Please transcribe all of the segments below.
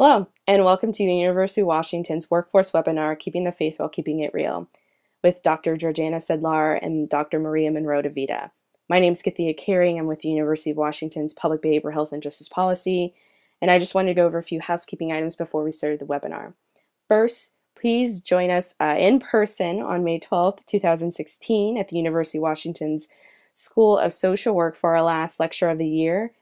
Hello, and welcome to the University of Washington's Workforce webinar, Keeping the Faith While Keeping It Real, with Dr. Georganna Sedlar and Dr. Maria Monroe DeVita. My name is Cathea Carey. I'm with the University of Washington's Public Behavioral Health and Justice Policy, and I just wanted to go over a few housekeeping items before we started the webinar. First, please join us uh, in person on May 12th, 2016 at the University of Washington's School of Social Work for our last lecture of the year.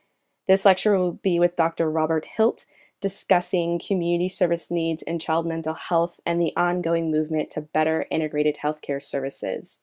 This lecture will be with Dr. Robert Hilt, discussing community service needs in child mental health and the ongoing movement to better integrated healthcare services.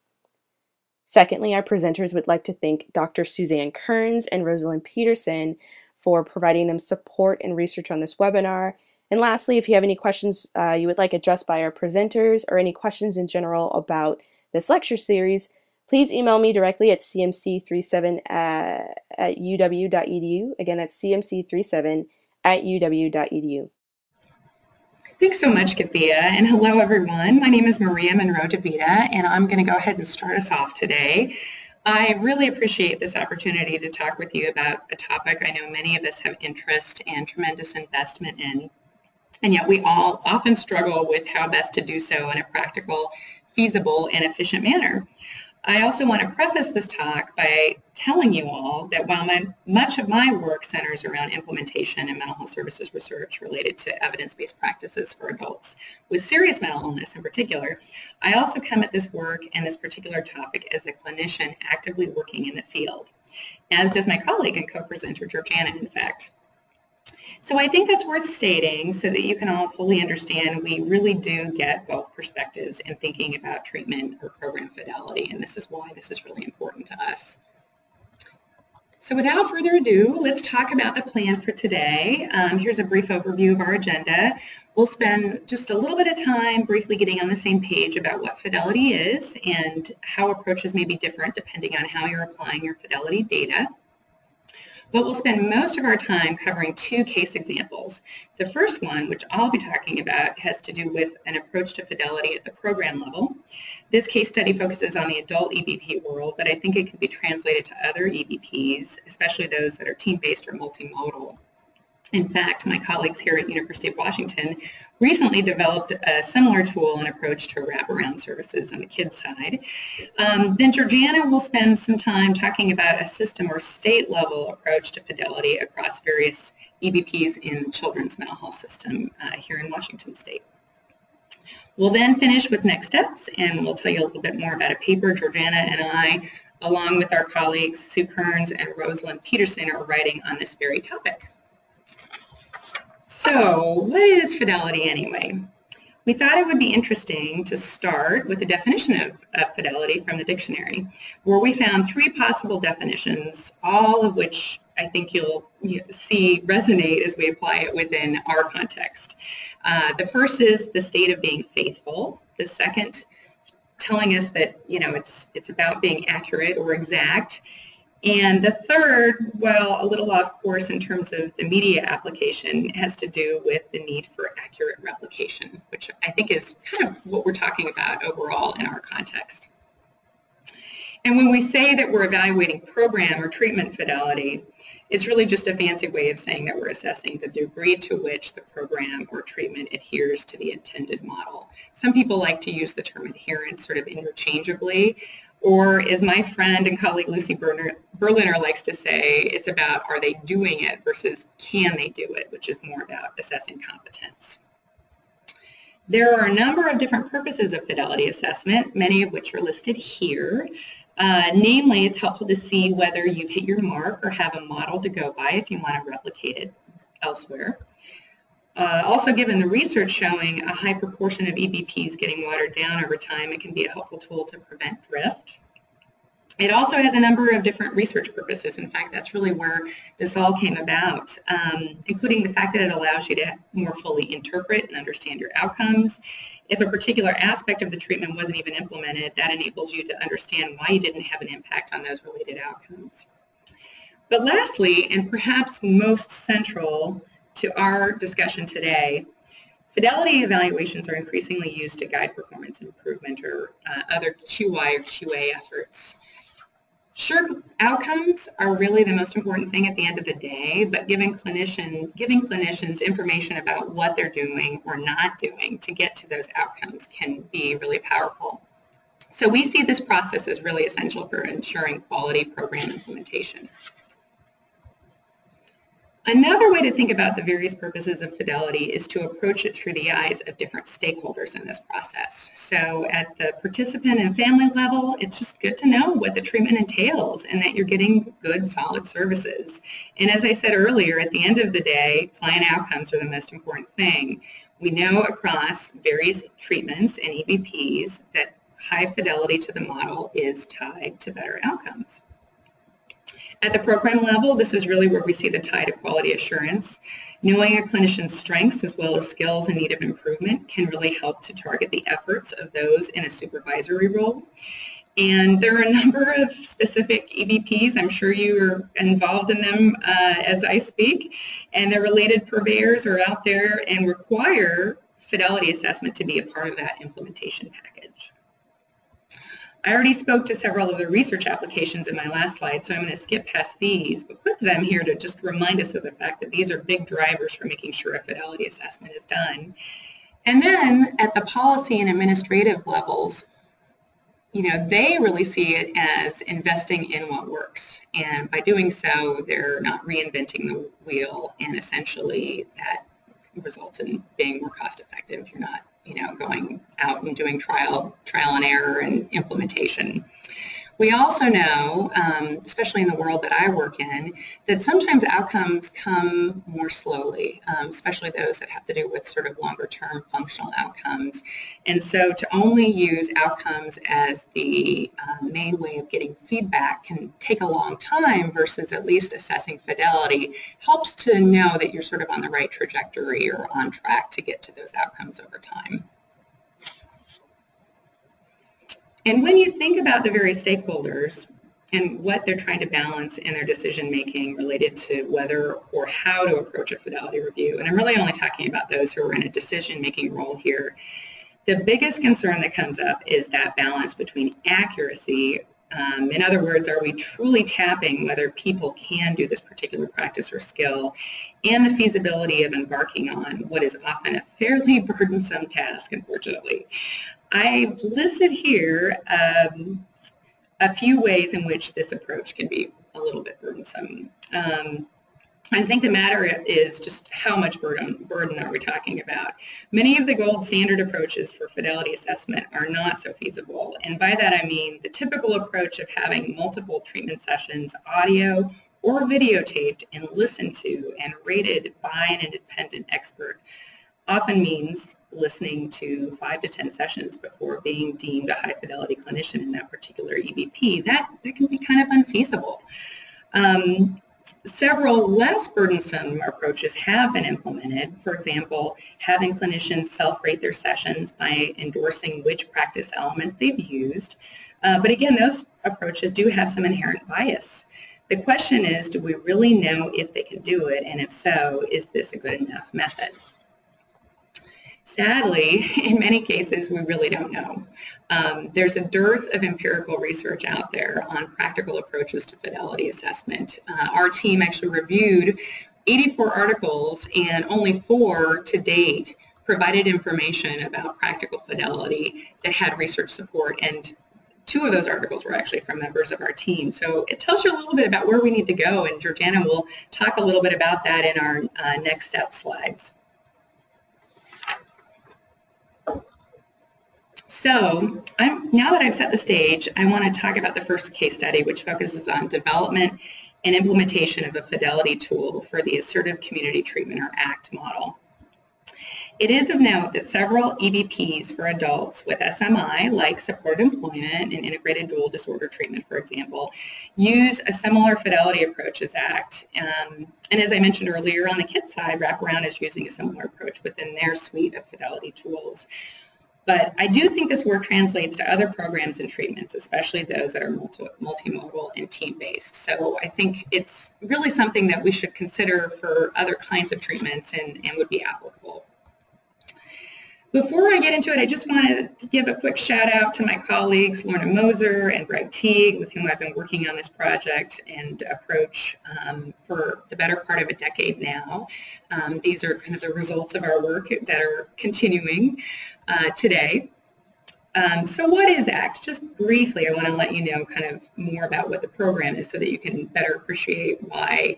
Secondly, our presenters would like to thank Dr. Suzanne Kerns and Roselyn Peterson for providing them support and research on this webinar. And lastly, if you have any questions uh, you would like addressed by our presenters or any questions in general about this lecture series, please email me directly at cmc37 at, at uw.edu. Again, that's cmc37 at uw.edu. Thanks so much, Cathea, and hello everyone. My name is Maria Monroe DeVita, and I'm going to go ahead and start us off today. I really appreciate this opportunity to talk with you about a topic I know many of us have interest and tremendous investment in, and yet we all often struggle with how best to do so in a practical, feasible, and efficient manner. I also want to preface this talk by telling you all that while my, much of my work centers around implementation and mental health services research related to evidence-based practices for adults with serious mental illness in particular, I also come at this work and this particular topic as a clinician actively working in the field, as does my colleague and co-presenter Georganna, in fact. So I think that's worth stating so that you can all fully understand we really do get both perspectives in thinking about treatment or program fidelity, and this is why this is really important to us. So without further ado, let's talk about the plan for today. Um, here's a brief overview of our agenda. We'll spend just a little bit of time briefly getting on the same page about what fidelity is and how approaches may be different depending on how you're applying your fidelity data but we'll spend most of our time covering two case examples. The first one, which I'll be talking about, has to do with an approach to fidelity at the program level. This case study focuses on the adult EBP world, but I think it can be translated to other EBPs, especially those that are team-based or multimodal. In fact, my colleagues here at University of Washington recently developed a similar tool and approach to wraparound services on the kids side. Um, then Georganna will spend some time talking about a system or state level approach to fidelity across various EBPs in the children's mental health system uh, here in Washington state. We'll then finish with next steps and we'll tell you a little bit more about a paper Georganna and I, along with our colleagues Sue Kerns and Roselyn Peterson, are writing on this very topic. So what is fidelity anyway? We thought it would be interesting to start with the definition of, of, fidelity from the dictionary, where we found three possible definitions, all of which I think you'll see resonate as we apply it within our context. Uh, the first is the state of being faithful. The second, telling us that you know it's it's about being accurate or exact. And the third, well, a little off course in terms of the media application, has to do with the need for accurate replication, which I think is kind of what we're talking about overall in our context. And when we say that we're evaluating program or treatment fidelity, it's really just a fancy way of saying that we're assessing the degree to which the program or treatment adheres to the intended model. Some people like to use the term adherence sort of interchangeably, or as my friend and colleague Lucy Berliner likes to say, it's about are they doing it versus can they do it, which is more about assessing competence. There are a number of different purposes of fidelity assessment, many of which are listed here. Uh, namely, it's helpful to see whether you've hit your mark or have a model to go by if you want to replicate it elsewhere. Uh, also, given the research showing a high proportion of EBPs getting watered down over time, it can be a helpful tool to prevent drift. It also has a number of different research purposes. In fact, that's really where this all came about, um, including the fact that it allows you to more fully interpret and understand your outcomes. If a particular aspect of the treatment wasn't even implemented, that enables you to understand why you didn't have an impact on those related outcomes. But lastly, and perhaps most central, to our discussion today, fidelity evaluations are increasingly used to guide performance improvement or uh, other QI or QA efforts. Sure, outcomes are really the most important thing at the end of the day, but giving clinicians, giving clinicians information about what they're doing or not doing to get to those outcomes can be really powerful. So we see this process as really essential for ensuring quality program implementation. Another way to think about the various purposes of fidelity is to approach it through the eyes of different stakeholders in this process. So at the participant and family level, it's just good to know what the treatment entails and that you're getting good, solid services. And as I said earlier, at the end of the day, client outcomes are the most important thing. We know across various treatments and EBPs that high fidelity to the model is tied to better outcomes. At the program level, this is really where we see the tie to quality assurance. Knowing a clinician's strengths as well as skills in need of improvement can really help to target the efforts of those in a supervisory role. And there are a number of specific EBPs. I'm sure you are involved in them uh, as I speak. And the related purveyors are out there and require fidelity assessment to be a part of that implementation package. I already spoke to several of the research applications in my last slide, so I'm going to skip past these, but put them here to just remind us of the fact that these are big drivers for making sure a fidelity assessment is done. And then at the policy and administrative levels, you know, they really see it as investing in what works. And by doing so, they're not reinventing the wheel and essentially that results in being more cost effective. You're not you know, going out and doing trial, trial and error and implementation. We also know, um, especially in the world that I work in, that sometimes outcomes come more slowly, um, especially those that have to do with sort of longer term functional outcomes. And so to only use outcomes as the uh, main way of getting feedback can take a long time versus at least assessing fidelity helps to know that you're sort of on the right trajectory or on track to get to those outcomes over time. And when you think about the various stakeholders and what they're trying to balance in their decision making related to whether or how to approach a fidelity review, and I'm really only talking about those who are in a decision making role here, the biggest concern that comes up is that balance between accuracy um, in other words, are we truly tapping whether people can do this particular practice or skill and the feasibility of embarking on what is often a fairly burdensome task, unfortunately. I've listed here um, a few ways in which this approach can be a little bit burdensome. Um, I think the matter is just how much burden, burden are we talking about? Many of the gold standard approaches for fidelity assessment are not so feasible. And by that I mean the typical approach of having multiple treatment sessions, audio or videotaped and listened to and rated by an independent expert often means listening to five to 10 sessions before being deemed a high fidelity clinician in that particular EBP. That, that can be kind of unfeasible. Um, several less burdensome approaches have been implemented. For example, having clinicians self-rate their sessions by endorsing which practice elements they've used. Uh, but again, those approaches do have some inherent bias. The question is, do we really know if they can do it? And if so, is this a good enough method? Sadly, in many cases, we really don't know. Um, there's a dearth of empirical research out there on practical approaches to fidelity assessment. Uh, our team actually reviewed 84 articles and only four to date provided information about practical fidelity that had research support and two of those articles were actually from members of our team. So it tells you a little bit about where we need to go and Georganna will talk a little bit about that in our uh, next step slides. So I'm, now that I've set the stage, I want to talk about the first case study, which focuses on development and implementation of a fidelity tool for the Assertive Community Treatment or ACT model. It is of note that several EBPs for adults with SMI, like supported employment and integrated dual disorder treatment, for example, use a similar fidelity approach as ACT. Um, and as I mentioned earlier, on the KIT side, Wraparound is using a similar approach within their suite of fidelity tools. But I do think this work translates to other programs and treatments, especially those that are multi- multimodal and team-based. So I think it's really something that we should consider for other kinds of treatments and, and would be applicable. Before I get into it, I just wanted to give a quick shout out to my colleagues, Lorna Moser and Greg Teague, with whom I've been working on this project and approach um, for the better part of a decade now. Um, these are kind of the results of our work that are continuing uh, today. Um, so what is ACT? Just briefly, I want to let you know kind of more about what the program is so that you can better appreciate why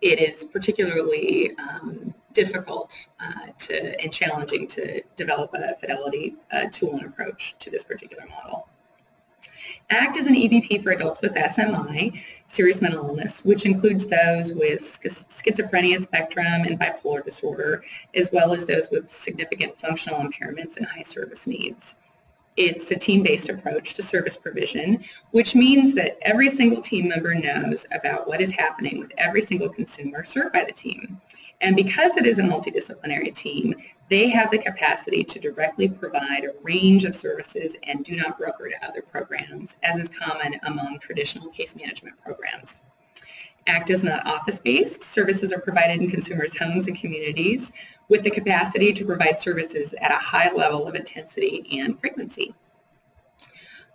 it is particularly um, difficult uh, to, and challenging to develop a fidelity uh, tool and approach to this particular model. ACT is an EBP for adults with SMI, serious mental illness, which includes those with schizophrenia spectrum and bipolar disorder, as well as those with significant functional impairments and high service needs. It's a team-based approach to service provision, which means that every single team member knows about what is happening with every single consumer served by the team. And because it is a multidisciplinary team, they have the capacity to directly provide a range of services and do not broker to other programs, as is common among traditional case management programs. ACT is not office-based. Services are provided in consumers' homes and communities with the capacity to provide services at a high level of intensity and frequency.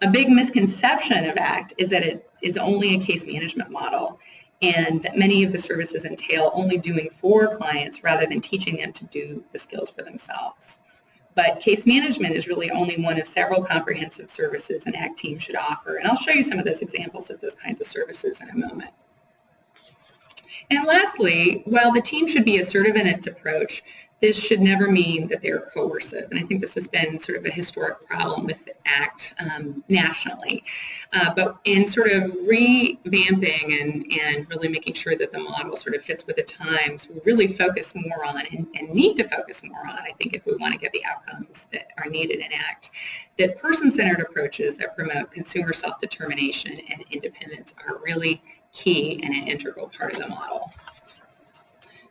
A big misconception of ACT is that it is only a case management model and that many of the services entail only doing for clients rather than teaching them to do the skills for themselves. But case management is really only one of several comprehensive services an ACT team should offer. And I'll show you some of those examples of those kinds of services in a moment. And lastly, while the team should be assertive in its approach, this should never mean that they're coercive. And I think this has been sort of a historic problem with the ACT um, nationally. Uh, but in sort of revamping and, and really making sure that the model sort of fits with the times, we really focus more on and, and need to focus more on, I think, if we want to get the outcomes that are needed in ACT, that person-centered approaches that promote consumer self-determination and independence are really key and an integral part of the model.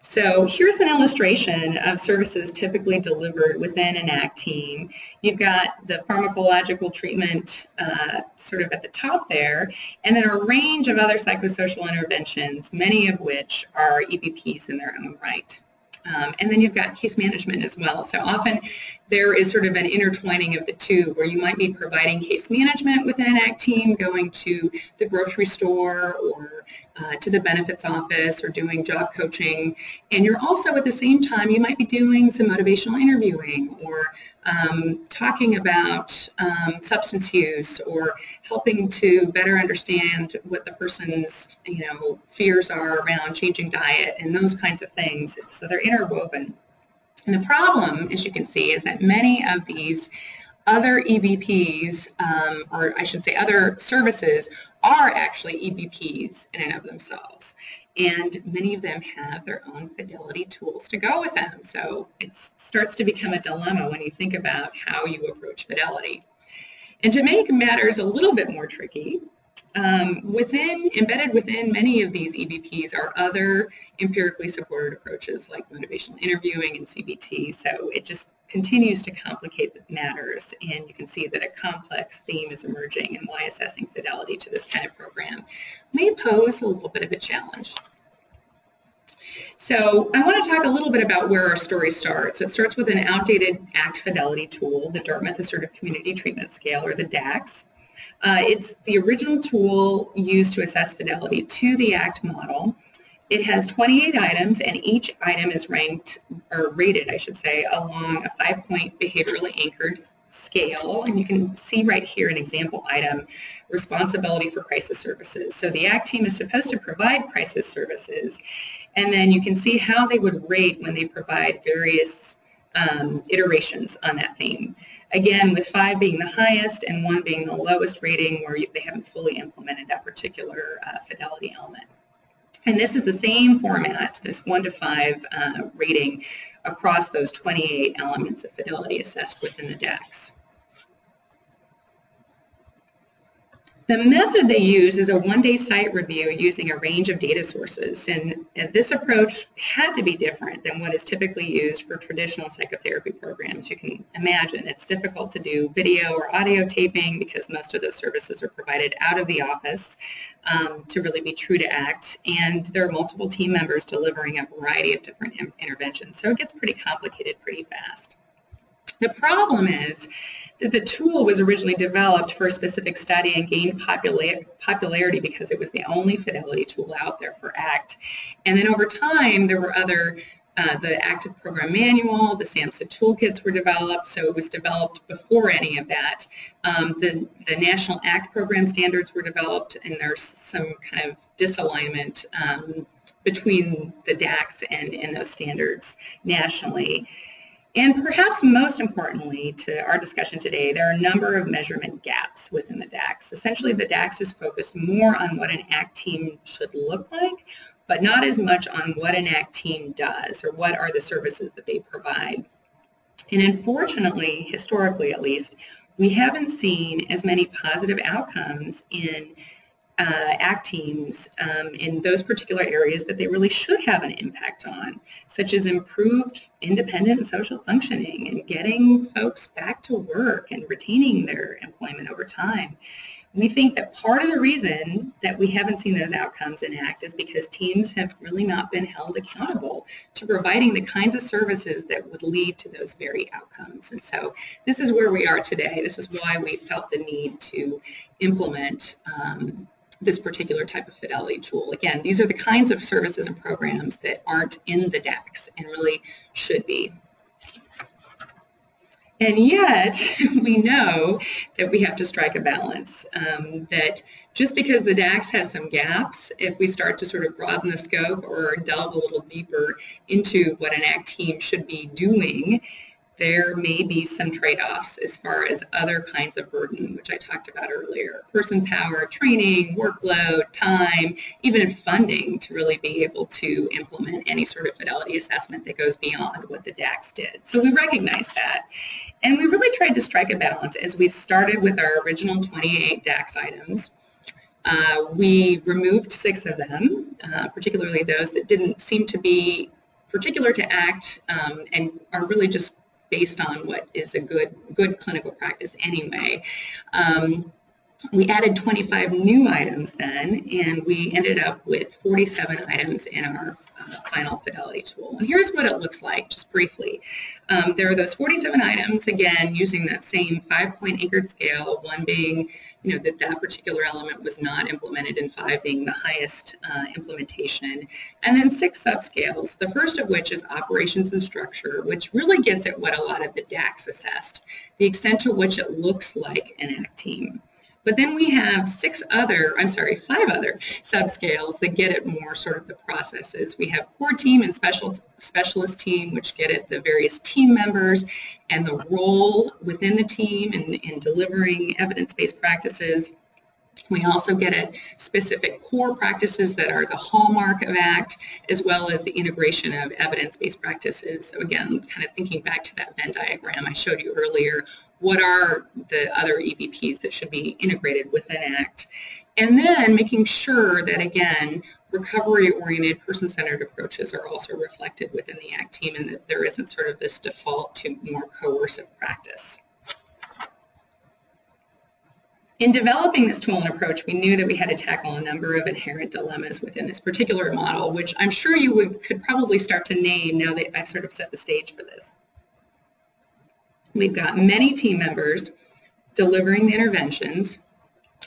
So here's an illustration of services typically delivered within an ACT team. You've got the pharmacological treatment uh, sort of at the top there, and then a range of other psychosocial interventions, many of which are EBPs in their own right. Um, and then you've got case management as well. So often there is sort of an intertwining of the two where you might be providing case management within an ACT team, going to the grocery store or uh, to the benefits office or doing job coaching. And you're also at the same time, you might be doing some motivational interviewing or um, talking about um, substance use or helping to better understand what the person's you know fears are around changing diet and those kinds of things. So they're interwoven. And the problem, as you can see, is that many of these other EBPs, um, or I should say other services, are actually EBPs in and of themselves. And many of them have their own fidelity tools to go with them. So it starts to become a dilemma when you think about how you approach fidelity. And to make matters a little bit more tricky, um, within, embedded within many of these EBPs are other empirically supported approaches like motivational interviewing and CBT. So it just continues to complicate matters and you can see that a complex theme is emerging and why assessing fidelity to this kind of program may pose a little bit of a challenge. So I want to talk a little bit about where our story starts. It starts with an outdated ACT fidelity tool, the Dartmouth Assertive Community Treatment Scale, or the DACTS. Uh, it's the original tool used to assess fidelity to the ACT model. It has 28 items and each item is ranked, or rated I should say, along a five-point behaviorally anchored scale. And you can see right here an example item, responsibility for crisis services. So the ACT team is supposed to provide crisis services. And then you can see how they would rate when they provide various um, iterations on that theme. Again, with five being the highest and one being the lowest rating where they haven't fully implemented that particular uh, fidelity element. And this is the same format, this one to five uh, rating across those 28 elements of fidelity assessed within the DACTS. The method they use is a one-day site review using a range of data sources, and, and, this approach had to be different than what is typically used for traditional psychotherapy programs. You can imagine it's difficult to do video or audio taping because most of those services are provided out of the office um, to really be true to ACT, and there are multiple team members delivering a variety of different interventions, so it gets pretty complicated pretty fast. The problem is the tool was originally developed for a specific study and gained popularity because it was the only fidelity tool out there for ACT. And then over time, there were other uh, the active program manual, the SAMHSA toolkits were developed, so it was developed before any of that. Um, the, the national ACT program standards were developed, and there's some kind of disalignment um, between the DACTS and, and those standards nationally. And perhaps most importantly to our discussion today, there are a number of measurement gaps within the DACTS. Essentially, the DACTS is focused more on what an ACT team should look like, but not as much on what an ACT team does or what are the services that they provide. And unfortunately, historically at least, we haven't seen as many positive outcomes in uh, ACT teams um, in those particular areas that they really should have an impact on, such as improved independent social functioning and getting folks back to work and retaining their employment over time. We think that part of the reason that we haven't seen those outcomes in ACT is because teams have really not been held accountable to providing the kinds of services that would lead to those very outcomes. And so this is where we are today. This is why we felt the need to implement um, this particular type of fidelity tool. Again, these are the kinds of services and programs that aren't in the DACTS and really should be. And yet, we know that we have to strike a balance. Um, that just because the DACTS has some gaps, if we start to sort of broaden the scope or delve a little deeper into what an ACT team should be doing, there may be some trade-offs as far as other kinds of burden, which I talked about earlier. Person power, training, workload, time, even funding to really be able to implement any sort of fidelity assessment that goes beyond what the DACTS did. So we recognize that. And we really tried to strike a balance as we started with our original 28 DACTS items. Uh, we removed six of them, uh, particularly those that didn't seem to be particular to ACT um, and are really just based on what is a good good clinical practice anyway. Um, we added 25 new items then, and we ended up with 47 items in our uh, final fidelity tool. And here's what it looks like, just briefly. Um, there are those 47 items, again, using that same five-point anchored scale, one being, you know, that that particular element was not implemented, and five being the highest uh, implementation. And then six subscales, the first of which is operations and structure, which really gets at what a lot of the DACTS assessed, the extent to which it looks like an ACT team. But then we have six other, I'm sorry, five other subscales that get at more sort of the processes. We have core team and special specialist team, which get at the various team members and the role within the team in, in delivering evidence-based practices. We also get at specific core practices that are the hallmark of ACT, as well as the integration of evidence-based practices. So again, kind of thinking back to that Venn diagram I showed you earlier, what are the other EBPs that should be integrated within ACT? And then making sure that, again, recovery-oriented, person-centered approaches are also reflected within the ACT team and that there isn't sort of this default to more coercive practice. In developing this tool and approach, we knew that we had to tackle a number of inherent dilemmas within this particular model, which I'm sure you would, could probably start to name now that I've sort of set the stage for this. We've got many team members delivering the interventions.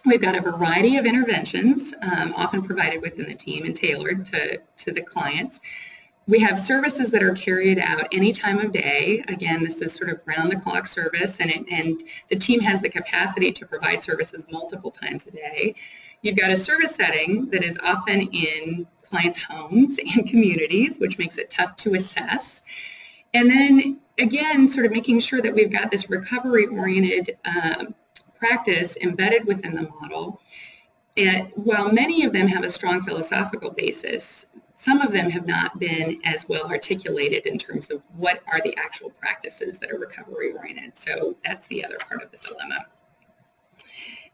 We've got a variety of interventions, um, often provided within the team and tailored to, to the clients. We have services that are carried out any time of day. Again, this is sort of round-the-clock service, and, it, and the team has the capacity to provide services multiple times a day. You've got a service setting that is often in clients' homes and communities, which makes it tough to assess. And then again, sort of making sure that we've got this recovery-oriented um, practice embedded within the model. And while many of them have a strong philosophical basis, some of them have not been as well articulated in terms of what are the actual practices that are recovery oriented. So that's the other part of the dilemma.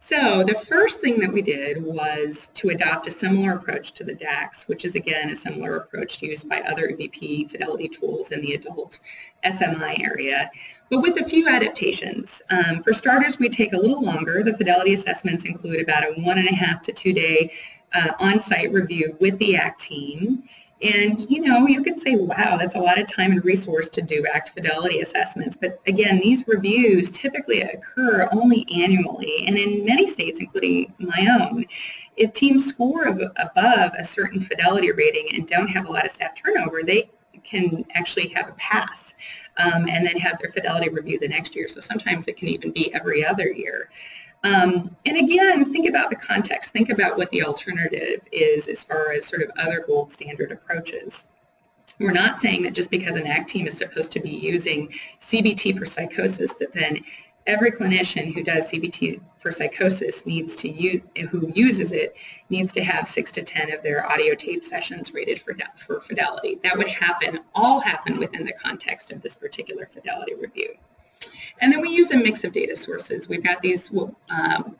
So the first thing that we did was to adopt a similar approach to the DACTS, which is again a similar approach used by other EBP fidelity tools in the adult SMI area, but with a few adaptations. Um, for starters, we take a little longer. The fidelity assessments include about a one and a half to two day uh, on-site review with the ACT team. And you know, you could say, wow, that's a lot of time and resource to do ACT fidelity assessments. But again, these reviews typically occur only annually. And in many states, including my own, if teams score above a certain fidelity rating and don't have a lot of staff turnover, they can actually have a pass um, and then have their fidelity review the next year. So sometimes it can even be every other year. Um, and again, think about the context. Think about what the alternative is as far as sort of other gold standard approaches. We're not saying that just because an ACT team is supposed to be using CBT for psychosis that then every clinician who does CBT for psychosis needs to use, who uses it, needs to have six to 10 of their audio tape sessions rated for, for fidelity. That would happen, all happen within the context of this particular fidelity review. And then we use a mix of data sources. We've got these, um,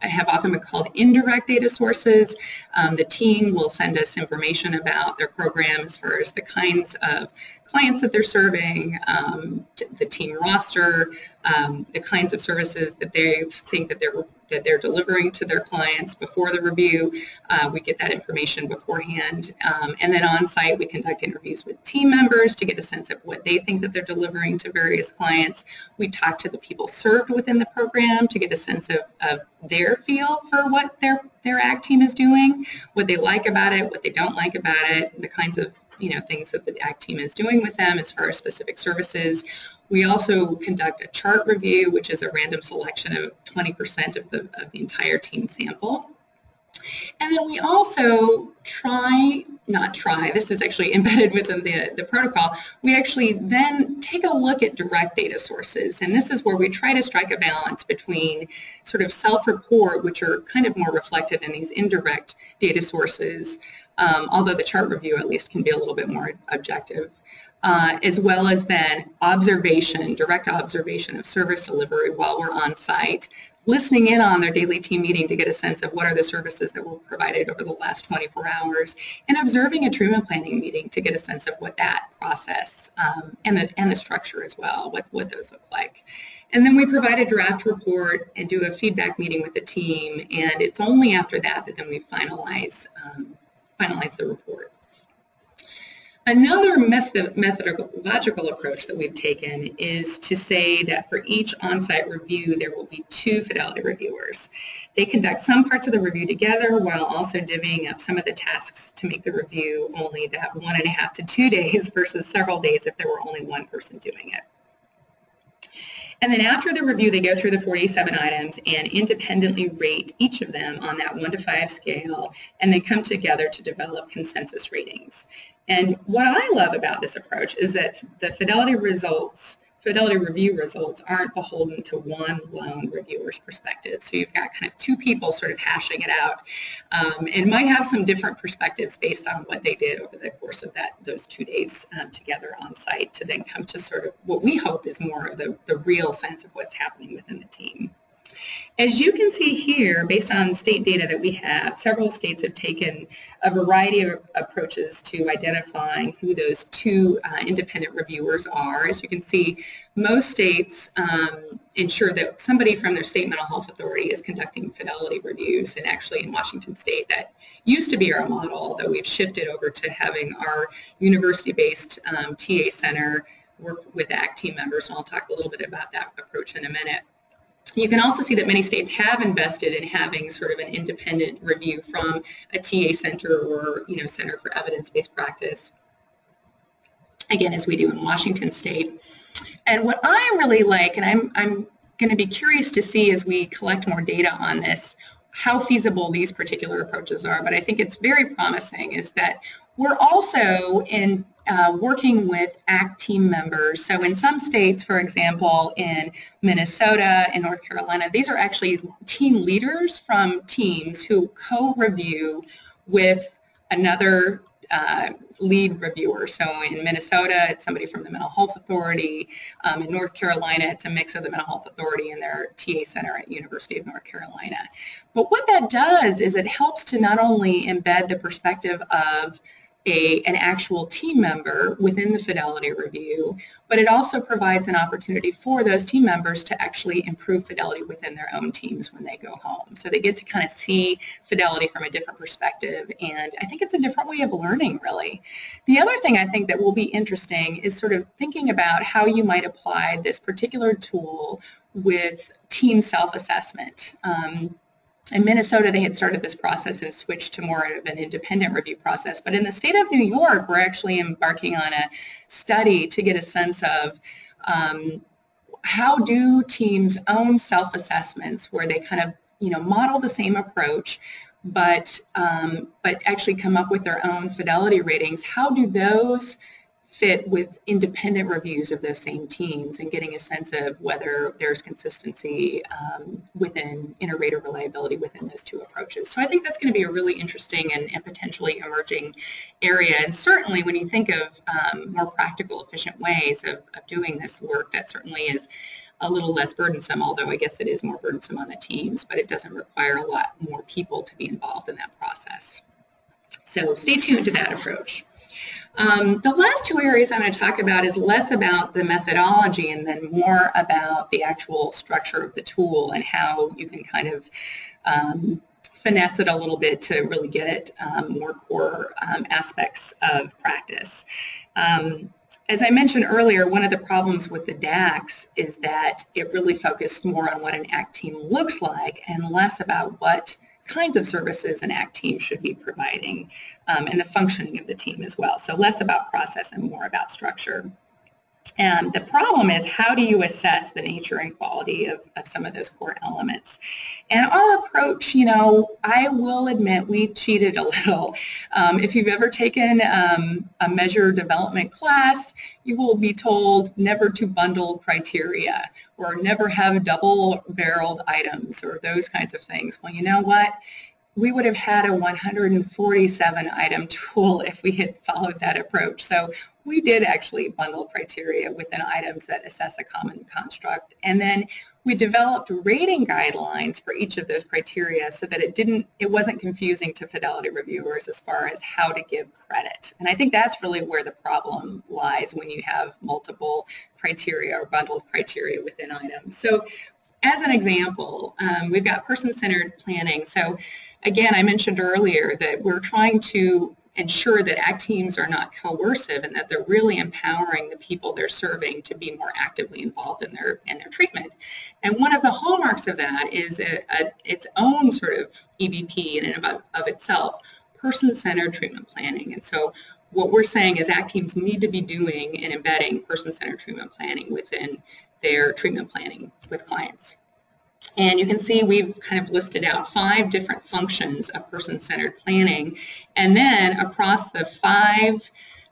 I have often been called indirect data sources. Um, the team will send us information about their program as far as the kinds of clients that they're serving, um, the team roster, um, the kinds of services that they think that they're that they're delivering to their clients before the review. Uh, we get that information beforehand. Um, and then on site, we conduct interviews with team members to get a sense of what they think that they're delivering to various clients. We talk to the people served within the program to get a sense of, of their feel for what their, their ACT team is doing, what they like about it, what they don't like about it, the kinds of you know, things that the ACT team is doing with them as far as specific services. We also conduct a chart review, which is a random selection of 20% of the, of the entire team sample. And then we also try, not try, this is actually embedded within the, the protocol, we actually then take a look at direct data sources. And this is where we try to strike a balance between sort of self-report, which are kind of more reflected in these indirect data sources, um, although the chart review at least can be a little bit more objective. Uh, as well as then observation, direct observation of service delivery while we're on site, listening in on their daily team meeting to get a sense of what are the services that were provided over the last 24 hours, and observing a treatment planning meeting to get a sense of what that process um, and, the, and the structure as well, what, what those look like. And then we provide a draft report and do a feedback meeting with the team, and it's only after that that then we finalize um, finalize the report. Another method, methodological approach that we've taken is to say that for each on-site review, there will be two fidelity reviewers. They conduct some parts of the review together while also divvying up some of the tasks to make the review only that one and a half to two days versus several days if there were only one person doing it. And then after the review, they go through the 47 items and independently rate each of them on that one to five scale, and they come together to develop consensus ratings. And what I love about this approach is that the fidelity results fidelity review results aren't beholden to one lone reviewer's perspective. So you've got kind of two people sort of hashing it out um, and might have some different perspectives based on what they did over the course of that those two days um, together on site to then come to sort of what we hope is more of the, the real sense of what's happening within the team. As you can see here, based on state data that we have, several states have taken a variety of approaches to identifying who those two uh, independent reviewers are. As you can see, most states um, ensure that somebody from their state mental health authority is conducting fidelity reviews. And actually in Washington state, that used to be our model, although we've shifted over to having our university-based um, TA center work with ACT team members. And I'll talk a little bit about that approach in a minute. You can also see that many states have invested in having sort of an independent review from a TA center or, you know, Center for Evidence-Based Practice, again, as we do in Washington state. And what I really like, and I'm, I'm going to be curious to see as we collect more data on this, how feasible these particular approaches are, but I think it's very promising, is that we're also in uh, working with ACT team members. So in some states, for example, in Minnesota and North Carolina, these are actually team leaders from teams who co-review with another uh, lead reviewer. So in Minnesota, it's somebody from the Mental Health Authority. Um, in North Carolina, it's a mix of the Mental Health Authority and their TA center at University of North Carolina. But what that does is it helps to not only embed the perspective of a, an actual team member within the fidelity review, but it also provides an opportunity for those team members to actually improve fidelity within their own teams when they go home. So they get to kind of see fidelity from a different perspective, and I think it's a different way of learning, really. The other thing I think that will be interesting is sort of thinking about how you might apply this particular tool with team self-assessment. Um, in Minnesota, they had started this process and switched to more of an independent review process. But in the state of New York, we're actually embarking on a study to get a sense of um, how do teams own self-assessments where they kind of, you know, model the same approach, but um, but actually come up with their own fidelity ratings. How do those fit with independent reviews of those same teams and getting a sense of whether there's consistency um, within inter-rater reliability within those two approaches. So I think that's going to be a really interesting and, and potentially emerging area. And certainly when you think of um, more practical, efficient ways of, of doing this work, that certainly is a little less burdensome, although I guess it is more burdensome on the teams, but it doesn't require a lot more people to be involved in that process. So stay tuned to that approach. Um, the last two areas I'm going to talk about is less about the methodology and then more about the actual structure of the tool and how you can kind of um, finesse it a little bit to really get it um, more core um, aspects of practice. Um, as I mentioned earlier, one of the problems with the DACTS is that it really focused more on what an ACT team looks like and less about what kinds of services an ACT team should be providing um, and the functioning of the team as well. So less about process and more about structure. And the problem is how do you assess the nature and quality of, of some of those core elements? And our approach, you know, I will admit we cheated a little. Um, if you've ever taken um, a measure development class, you will be told never to bundle criteria or never have double barreled items or those kinds of things. Well, you know what? We would have had a 147 item tool if we had followed that approach. So we did actually bundle criteria within items that assess a common construct. And then we developed rating guidelines for each of those criteria so that it didn't, it wasn't confusing to fidelity reviewers as far as how to give credit. And I think that's really where the problem lies when you have multiple criteria or bundled criteria within items. So as an example, um, we've got person-centered planning. So again, I mentioned earlier that we're trying to ensure that ACT teams are not coercive and that they're really empowering the people they're serving to be more actively involved in their in their treatment. And one of the hallmarks of that is a, a, its own sort of EBP in and of, of itself, person-centered treatment planning. And so what we're saying is ACT teams need to be doing and embedding person-centered treatment planning within their treatment planning with clients. And you can see we've kind of listed out five different functions of person-centered planning. And then across the five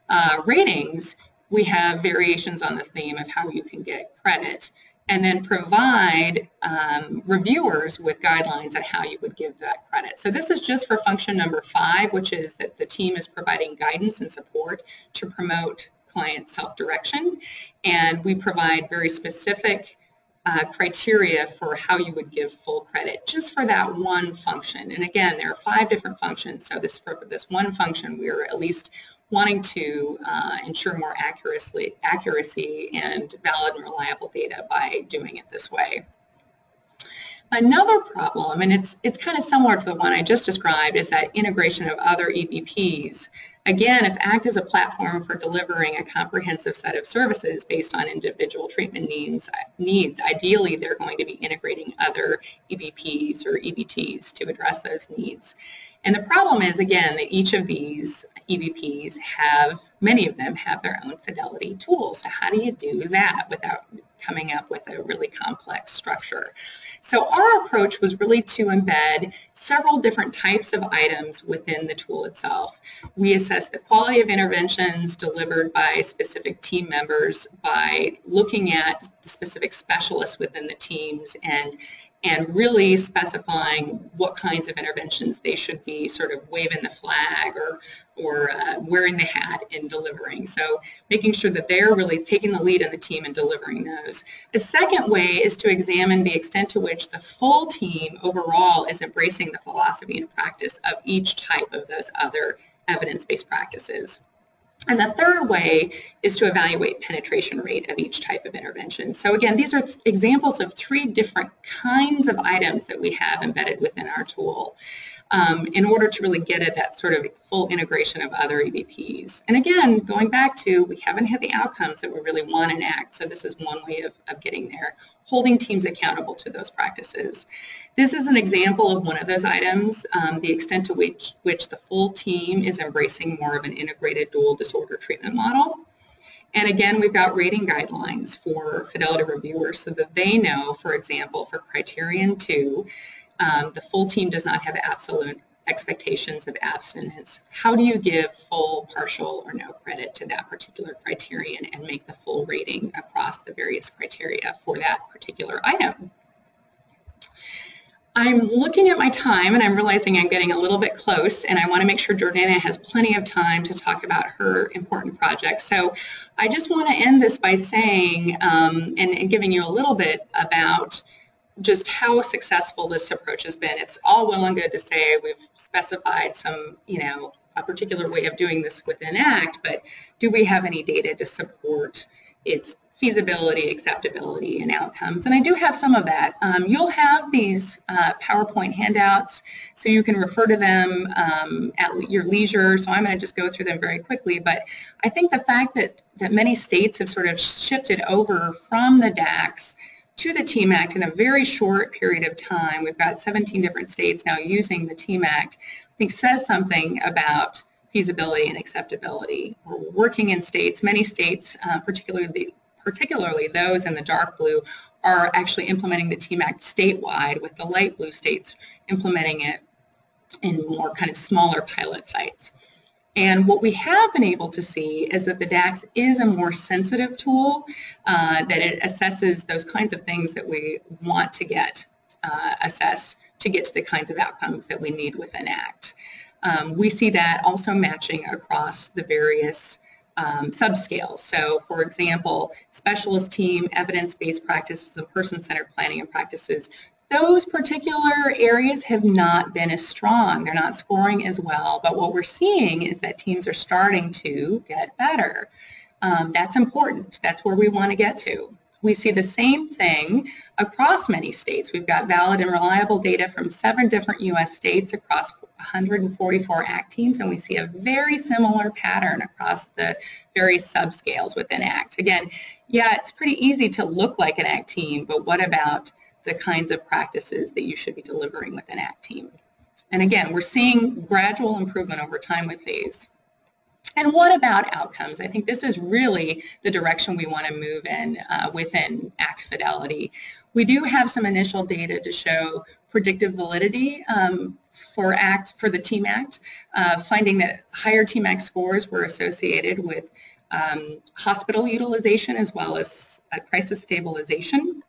uh, ratings, we have variations on the theme of how you can get credit and then provide um, reviewers with guidelines on how you would give that credit. So this is just for function number five, which is that the team is providing guidance and support to promote client self-direction. And we provide very specific uh, criteria for how you would give full credit just for that one function. And again, there are five different functions. So this for this one function, we're at least wanting to uh, ensure more accuracy, accuracy and valid and reliable data by doing it this way. Another problem, and it's, it's kind of similar to the one I just described, is that integration of other EBPs. Again, if ACT is a platform for delivering a comprehensive set of services based on individual treatment needs, needs, ideally they're going to be integrating other EBPs or EBTs to address those needs. And the problem is, again, that each of these EBPs have, many of them have their own fidelity tools. So how do you do that without coming up with a really complex structure? So our approach was really to embed several different types of items within the tool itself. We assess the quality of interventions delivered by specific team members by looking at the specific specialists within the teams and and really specifying what kinds of interventions they should be sort of waving the flag or, or uh, wearing the hat in delivering. So making sure that they're really taking the lead in the team and delivering those. The second way is to examine the extent to which the full team overall is embracing the philosophy and practice of each type of those other evidence-based practices. And the third way is to evaluate penetration rate of each type of intervention. So again, these are examples of three different kinds of items that we have embedded within our tool um, in order to really get at that sort of full integration of other EBPs. And again, going back to, we haven't had the outcomes that we really want in ACT, so this is one way of, of getting there, holding teams accountable to those practices. This is an example of one of those items, um, the extent to which, which the full team is embracing more of an integrated dual disorder treatment model. And again, we've got rating guidelines for fidelity reviewers so that they know, for example, for criterion two, um, the full team does not have absolute expectations of abstinence. How do you give full, partial, or no credit to that particular criterion and make the full rating across the various criteria for that particular item? I'm looking at my time and I'm realizing I'm getting a little bit close and I want to make sure Georganna has plenty of time to talk about her important project. So I just want to end this by saying um, and, and giving you a little bit about just how successful this approach has been. It's all well and good to say we've specified some, you know, a particular way of doing this within ACT, but do we have any data to support its feasibility, acceptability, and outcomes? And I do have some of that. Um, you'll have these uh, PowerPoint handouts, so you can refer to them um, at your leisure. So I'm going to just go through them very quickly. But I think the fact that, that many states have sort of shifted over from the DACTS to the TMACT in a very short period of time. We've got 17 different states now using the TMACT. I think says something about feasibility and acceptability. We're working in states, many states, uh, particularly, particularly those in the dark blue, are actually implementing the TMACT statewide with the light blue states implementing it in more kind of smaller pilot sites. And what we have been able to see is that the DACTS is a more sensitive tool, uh, that it assesses those kinds of things that we want to get uh, assess to get to the kinds of outcomes that we need with an ACT. Um, we see that also matching across the various um, subscales. So for example, specialist team, evidence-based practices, and person-centered planning and practices those particular areas have not been as strong. They're not scoring as well, but what we're seeing is that teams are starting to get better. Um, that's important. That's where we want to get to. We see the same thing across many states. We've got valid and reliable data from seven different U.S. states across 144 ACT teams, and we see a very similar pattern across the various subscales within ACT. Again, yeah, it's pretty easy to look like an ACT team, but what about the kinds of practices that you should be delivering with an ACT team. And again, we're seeing gradual improvement over time with these. And what about outcomes? I think this is really the direction we want to move in uh, within ACT Fidelity. We do have some initial data to show predictive validity um, for ACT for the TMACT, uh, finding that higher TMACT scores were associated with um, hospital utilization as well as uh, crisis stabilization.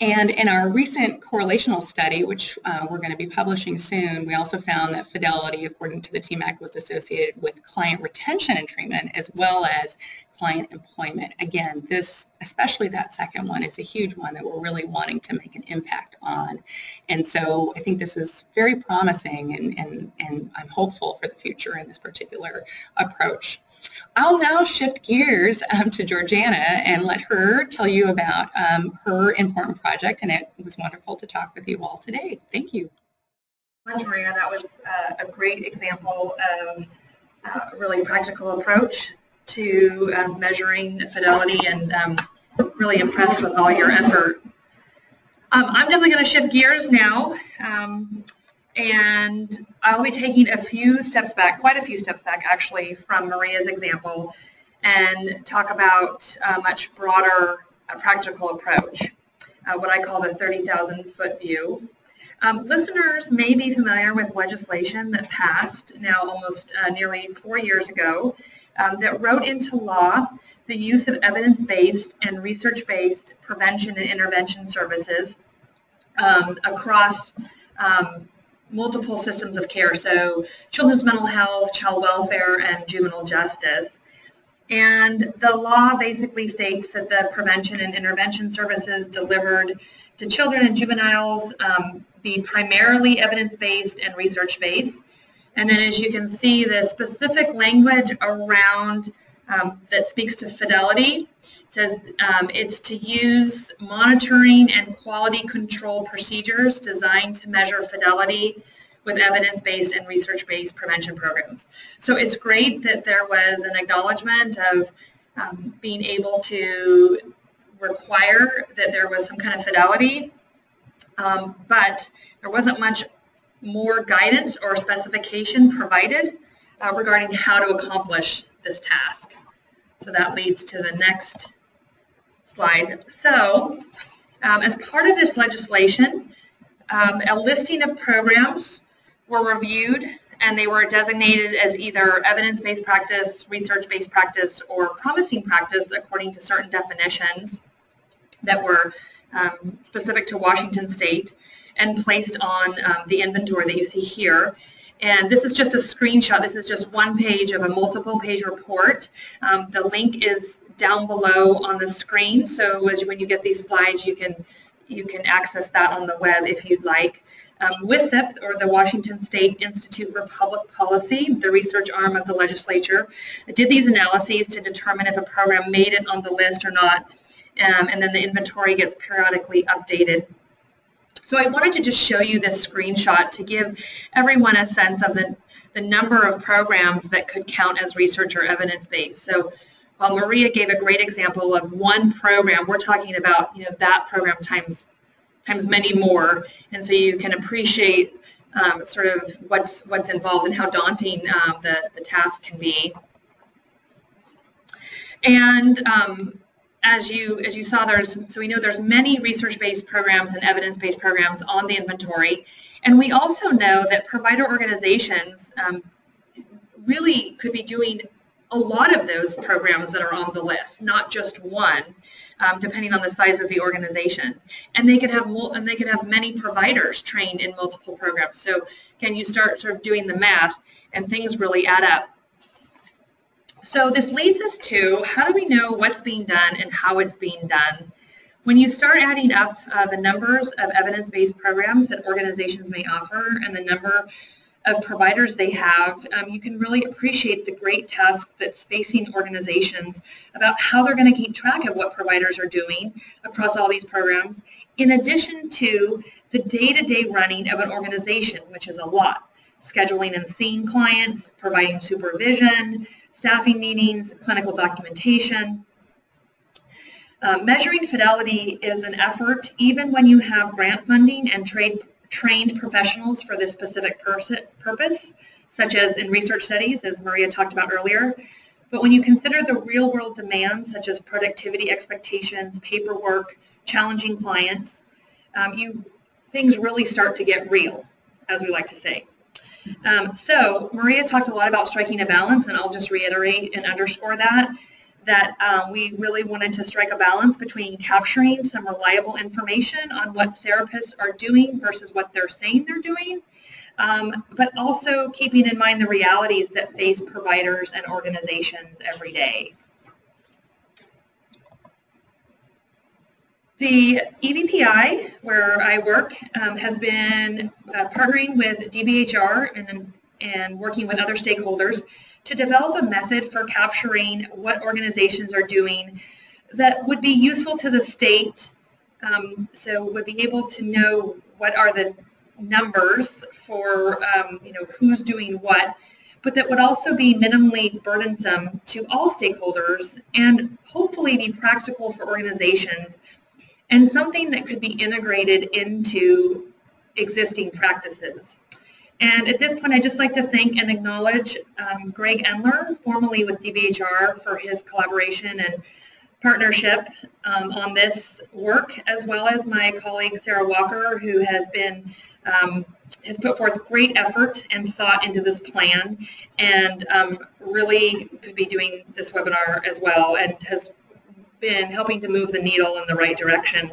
And in our recent correlational study, which uh, we're going to be publishing soon, we also found that fidelity, according to the TMACT, was associated with client retention and treatment as well as client employment. Again, this, especially that second one, is a huge one that we're really wanting to make an impact on. And so I think this is very promising and, and, and I'm hopeful for the future in this particular approach. I'll now shift gears um, to Georganna and let her tell you about um, her important project, and it was wonderful to talk with you all today. Thank you. Thank you, Maria. That was uh, a great example of uh, a really practical approach to um, measuring fidelity and um, really impressed with all your effort. Um, I'm definitely going to shift gears now um, and I'll be taking a few steps back, quite a few steps back actually, from Maria's example and talk about a much broader uh, practical approach, uh, what I call the 30,000 foot view. Um, listeners may be familiar with legislation that passed now almost uh, nearly four years ago um, that wrote into law the use of evidence-based and research-based prevention and intervention services um, across um, multiple systems of care, so children's mental health, child welfare, and juvenile justice. And the law basically states that the prevention and intervention services delivered to children and juveniles um, be primarily evidence-based and research-based, And then as you can see, the specific language around um, that speaks to fidelity says um, it's to use monitoring and quality control procedures designed to measure fidelity with evidence-based and research-based prevention programs. So it's great that there was an acknowledgement of um, being able to require that there was some kind of fidelity, um, but there wasn't much more guidance or specification provided uh, regarding how to accomplish this task. So that leads to the next slide. So um, as part of this legislation, um, a listing of programs were reviewed and they were designated as either evidence-based practice, research-based practice, or promising practice according to certain definitions that were um, specific to Washington State and placed on um, the inventory that you see here. And this is just a screenshot. This is just one page of a multiple page report. Um, the link is down below on the screen. So as when you get these slides, you can you can access that on the web if you'd like. Um, WSIPP, or the Washington State Institute for Public Policy, the research arm of the legislature, did these analyses to determine if a program made it on the list or not, um, and then the inventory gets periodically updated. So I wanted to just show you this screenshot to give everyone a sense of the, the number of programs that could count as research or evidence-based. So while Maria gave a great example of one program, we're talking about you know that program times times many more, and so you can appreciate um, sort of what's what's involved and how daunting um, the the task can be. And um, as you as you saw, there's so we know there's many research-based programs and evidence-based programs on the inventory, and we also know that provider organizations um, really could be doing a lot of those programs that are on the list, not just one, um, depending on the size of the organization. And they can have and they can have many providers trained in multiple programs. So can you start sort of doing the math, and things really add up. So this leads us to how do we know what's being done and how it's being done? When you start adding up uh, the numbers of evidence-based programs that organizations may offer and the number of providers they have, um, you can really appreciate the great task that's facing organizations about how they're going to keep track of what providers are doing across all these programs, in addition to the day-to-day running of an organization, which is a lot. Scheduling and seeing clients, providing supervision, staffing meetings, clinical documentation. Uh, measuring fidelity is an effort even when you have grant funding and trade trained professionals for this specific purpose, such as in research studies, as Maria talked about earlier. But when you consider the real world demands, such as productivity expectations, paperwork, challenging clients, um, you things really start to get real, as we like to say. Um, so Maria talked a lot about striking a balance, and I'll just reiterate and underscore that that um, we really wanted to strike a balance between capturing some reliable information on what therapists are doing versus what they're saying they're doing, um, but also keeping in mind the realities that face providers and organizations every day. The EBPI, where I work, um, has been uh, partnering with DBHR and, and working with other stakeholders to develop a method for capturing what organizations are doing that would be useful to the state. Um, so would be able to know what are the numbers for um, you know who's doing what, but that would also be minimally burdensome to all stakeholders and hopefully be practical for organizations and something that could be integrated into existing practices. And at this point, I'd just like to thank and acknowledge um, Greg Endler, formerly with DBHR, for his collaboration and partnership um, on this work, as well as my colleague Sarah Walker, who has been um, has put forth great effort and thought into this plan, and um, really could be doing this webinar as well, and has been helping to move the needle in the right direction.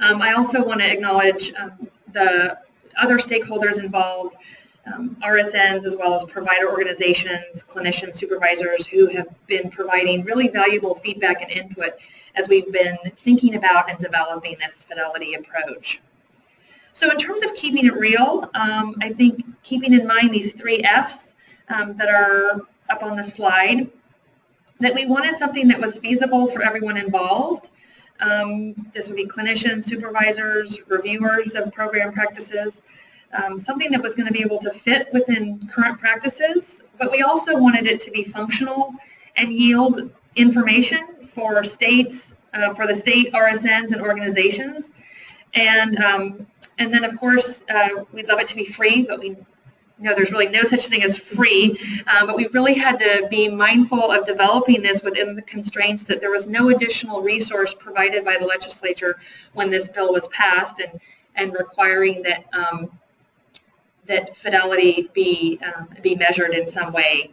Um, I also want to acknowledge um, the other stakeholders involved, um, RSNs as well as provider organizations, clinicians, supervisors who have been providing really valuable feedback and input as we've been thinking about and developing this fidelity approach. So in terms of keeping it real, um, I think keeping in mind these three F's um, that are up on the slide, that we wanted something that was feasible for everyone involved. Um, this would be clinicians, supervisors, reviewers of program practices, um, something that was going to be able to fit within current practices, but we also wanted it to be functional and yield information for states, uh, for the state RSNs and organizations. And, um, and then, of course, uh, we'd love it to be free, but we know there's really no such thing as free. Uh, but we really had to be mindful of developing this within the constraints that there was no additional resource provided by the legislature when this bill was passed and, and requiring that um, that fidelity be, um, be measured in some way.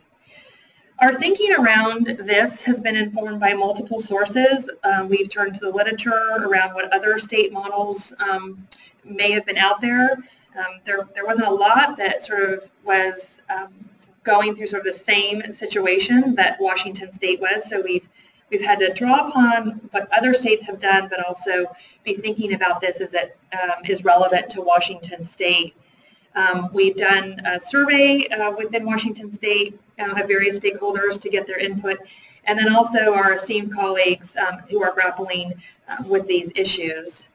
Our thinking around this has been informed by multiple sources. Um, we've turned to the literature around what other state models um, may have been out there. Um, there. There wasn't a lot that sort of was um, going through sort of the same situation that Washington State was. So we've we've had to draw upon what other states have done, but also be thinking about this as it um, is relevant to Washington State. Um, we've done a survey uh, within Washington State uh, of various stakeholders to get their input, and then also our esteemed colleagues um, who are grappling uh, with these issues.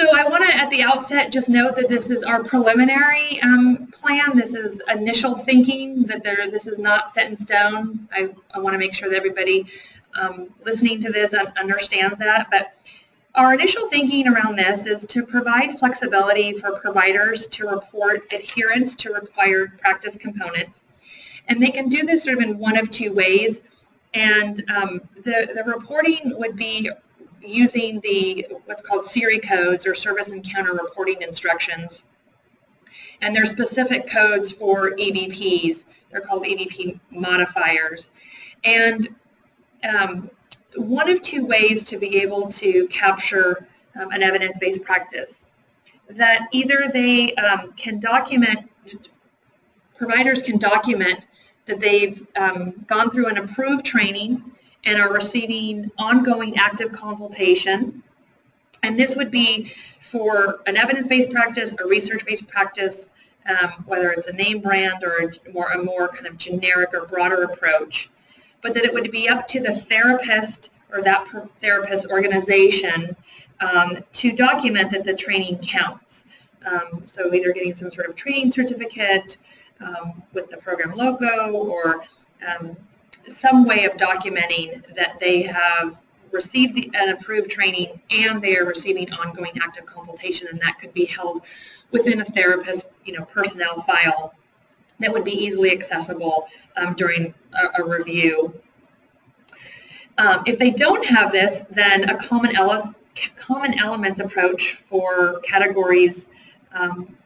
So I want to, at the outset, just note that this is our preliminary um, plan. This is initial thinking, that there, this is not set in stone. I, I want to make sure that everybody um, listening to this understands that. But our initial thinking around this is to provide flexibility for providers to report adherence to required practice components. And they can do this sort of in one of two ways. And um, the, the reporting would be using the what's called SERI codes or service encounter reporting instructions. And there's specific codes for EBPs. They're called EBP modifiers. And um, one of two ways to be able to capture um, an evidence-based practice. That either they um, can document, providers can document that they've um, gone through an approved training and are receiving ongoing active consultation. And this would be for an evidence-based practice, a research-based practice, um, whether it's a name brand or a more, a more kind of generic or broader approach but that it would be up to the therapist or that therapist organization um, to document that the training counts. Um, so either getting some sort of training certificate um, with the program logo or um, some way of documenting that they have received the, an approved training and they are receiving ongoing active consultation and that could be held within a therapist you know personnel file that would be easily accessible um, during a, a review. Um, if they don't have this, then a common, ele common elements approach for categories um,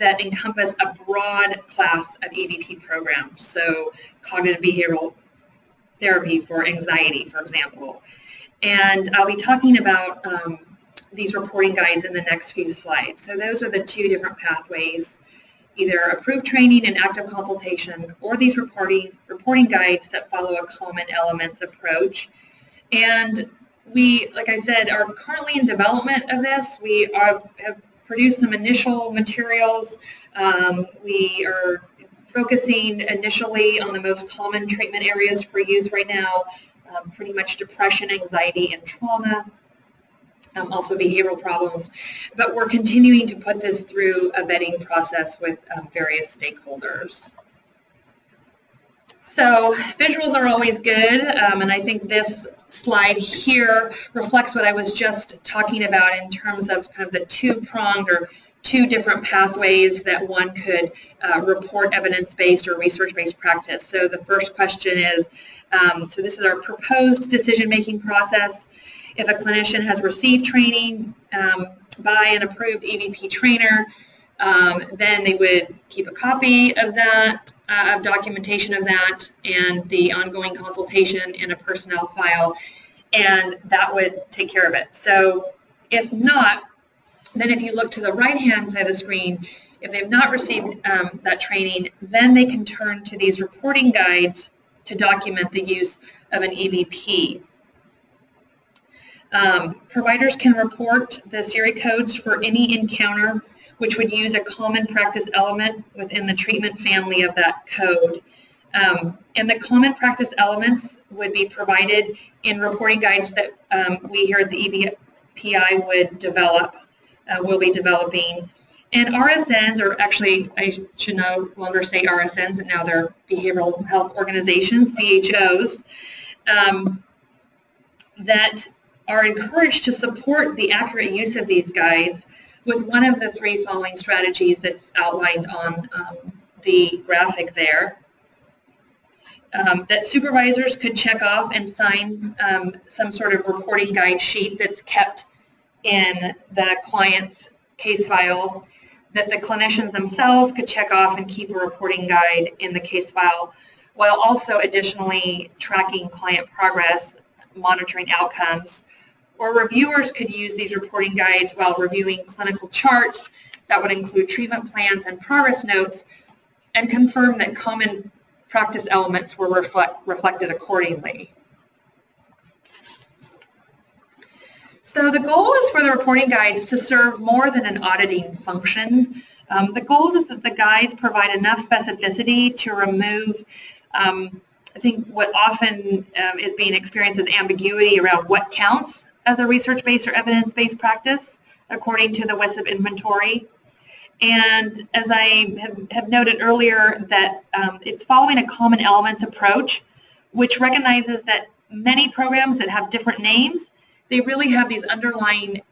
that encompass a broad class of EBP programs. So cognitive behavioral therapy for anxiety, for example. And I'll be talking about um, these reporting guides in the next few slides. So those are the two different pathways either approved training and active consultation or these reporting, reporting guides that follow a common elements approach. And we, like I said, are currently in development of this. We are, have produced some initial materials. Um, we are focusing initially on the most common treatment areas for youth right now, um, pretty much depression, anxiety, and trauma um, also behavioral problems. But we're continuing to put this through a vetting process with um, various stakeholders. So visuals are always good, um, and I think this slide here reflects what I was just talking about in terms of kind of the two-pronged or two different pathways that one could uh, report evidence-based or research-based practice. So the first question is, um, so this is our proposed decision-making process. If a clinician has received training um, by an approved EBP trainer, um, then they would keep a copy of that, uh, of documentation of that, and the ongoing consultation in a personnel file, and that would take care of it. So if not, then if you look to the right-hand side of the screen, if they've not received um, that training, then they can turn to these reporting guides to document the use of an EBP. Um, providers can report the SERI codes for any encounter which would use a common practice element within the treatment family of that code. Um, and the common practice elements would be provided in reporting guides that um, we here at the EBPI would develop, uh, will be developing. And RSNs, or actually, I should no longer say RSNs, and now they're behavioral health organizations, BHOs, um, that are encouraged to support the accurate use of these guides with one of the three following strategies that's outlined on um, the graphic there. Um, that supervisors could check off and sign um, some sort of reporting guide sheet that's kept in the client's case file, that the clinicians themselves could check off and keep a reporting guide in the case file, while also additionally tracking client progress, monitoring outcomes, or reviewers could use these reporting guides while reviewing clinical charts that would include treatment plans and progress notes and confirm that common practice elements were reflect, reflected accordingly. So the goal is for the reporting guides to serve more than an auditing function. Um, the goal is that the guides provide enough specificity to remove um, I think what often um, is being experienced as ambiguity around what counts as a research-based or evidence-based practice according to the WSIPP inventory. And as I have, have noted earlier, that um, it's following a common elements approach, which recognizes that many programs that have different names, they really have these underlying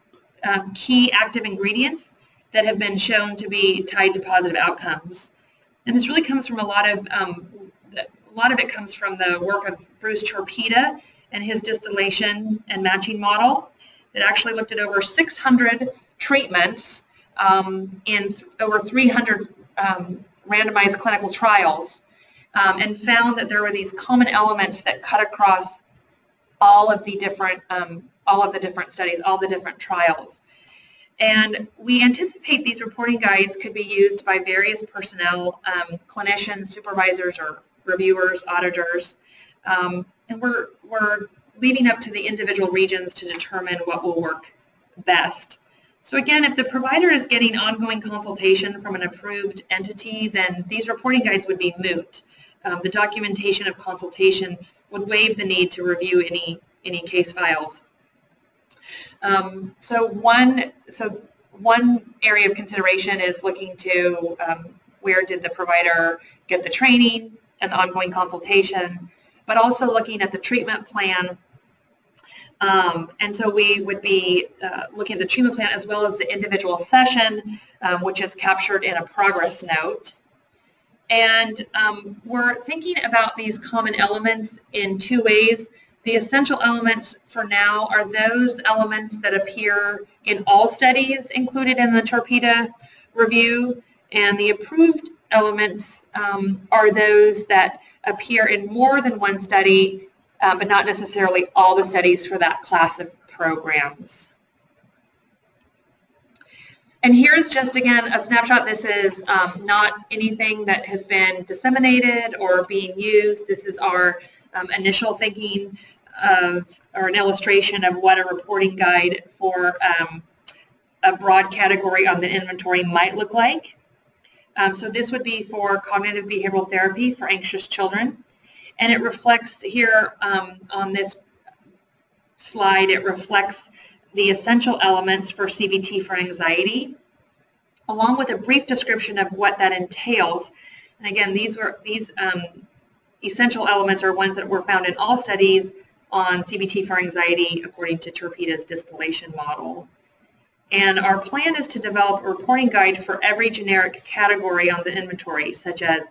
um, key active ingredients that have been shown to be tied to positive outcomes. And this really comes from a lot of, um, a lot of it comes from the work of Bruce Chorpita and his distillation and matching model that actually looked at over 600 treatments um, in over 300 um, randomized clinical trials um, and found that there were these common elements that cut across all of the different um, all of the different studies, all the different trials. And we anticipate these reporting guides could be used by various personnel, um, clinicians, supervisors, or reviewers, auditors, um, and we're, we're leaving up to the individual regions to determine what will work best. So again, if the provider is getting ongoing consultation from an approved entity, then these reporting guides would be moot. Um, the documentation of consultation would waive the need to review any, any case files. Um, so one, so one area of consideration is looking to um, where did the provider get the training and the ongoing consultation but also looking at the treatment plan. Um, and so we would be uh, looking at the treatment plan as well as the individual session, um, which is captured in a progress note. And um, we're thinking about these common elements in two ways. The essential elements for now are those elements that appear in all studies included in the Chorpita review, and the approved elements um, are those that appear in more than one study, uh, but not necessarily all the studies for that class of programs. And here's just, again, a snapshot. This is um, not anything that has been disseminated or being used. This is our um, initial thinking of, or an illustration of what a reporting guide for um, a broad category on the inventory might look like. Um, so this would be for cognitive behavioral therapy for anxious children. And it reflects here um, on this slide, it reflects the essential elements for CBT for anxiety, along with a brief description of what that entails. And again, these were these um, essential elements are ones that were found in all studies on CBT for anxiety according to Chorpita's distillation model. And our plan is to develop a reporting guide for every generic category on the inventory, such as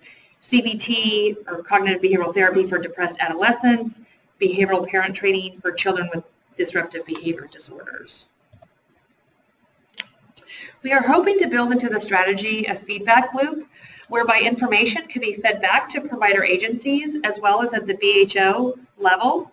CBT or cognitive behavioral therapy for depressed adolescents, behavioral parent training for children with disruptive behavior disorders. We are hoping to build into the strategy a feedback loop whereby information can be fed back to provider agencies as well as at the BHO level.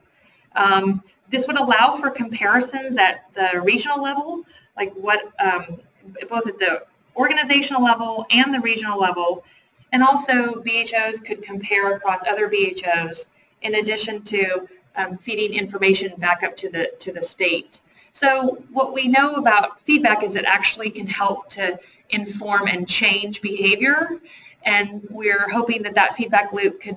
Um, this would allow for comparisons at the regional level like what um, both at the organizational level and the regional level, and also BHOs could compare across other BHOs in addition to um, feeding information back up to the to the state. So what we know about feedback is it actually can help to inform and change behavior, and we're hoping that that feedback loop could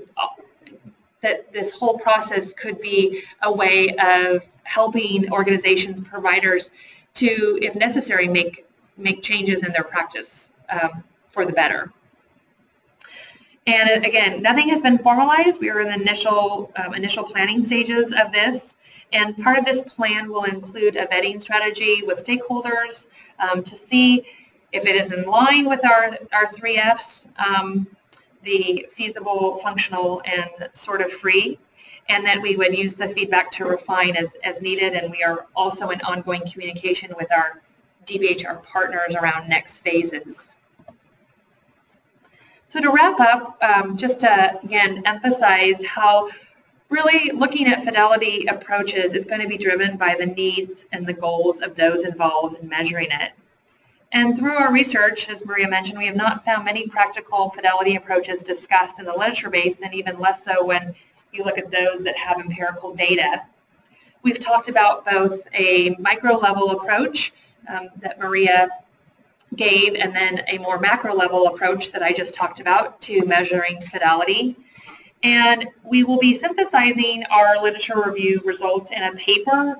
that this whole process could be a way of helping organizations, providers, to, if necessary, make make changes in their practice um, for the better. And again, nothing has been formalized. We are in the initial um, initial planning stages of this. And part of this plan will include a vetting strategy with stakeholders um, to see if it is in line with our, our three Fs, um, the feasible, functional, and sort of free. And then we would use the feedback to refine as, as needed. And we are also in ongoing communication with our DBHR partners around next phases. So to wrap up, um, just to again emphasize how really looking at fidelity approaches is going to be driven by the needs and the goals of those involved in measuring it. And through our research, as Maria mentioned, we have not found many practical fidelity approaches discussed in the literature base, and even less so when you look at those that have empirical data. We've talked about both a micro level approach um, that Maria gave and then a more macro level approach that I just talked about to measuring fidelity. And we will be synthesizing our literature review results in a paper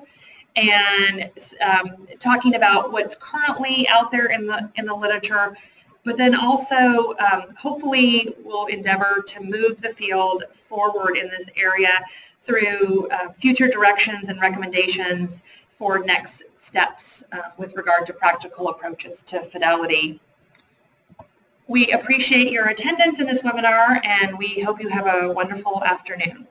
and um, talking about what's currently out there in the in the literature, but then also um, hopefully we'll endeavor to move the field forward in this area through uh, future directions and recommendations for next steps uh, with regard to practical approaches to fidelity. We appreciate your attendance in this webinar and we hope you have a wonderful afternoon.